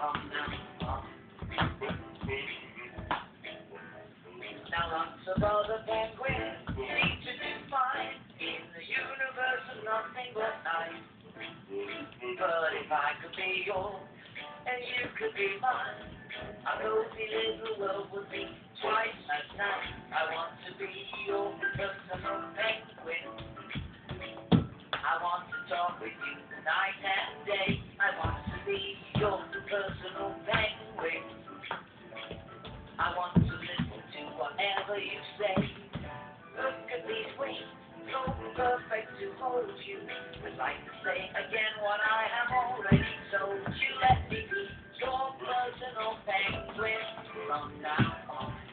now lots of other penguins seem to do fine in the universe of nothing but night. But if I could be yours and you could be mine, our cozy little world would be twice as nice. I want to be your personal penguin. I want to talk with you night and day. I want to be I want to listen to whatever you say. Look at these wings, so perfect to hold you. I'd like to say again what I have already told you. Let me be your personal penguin from now on.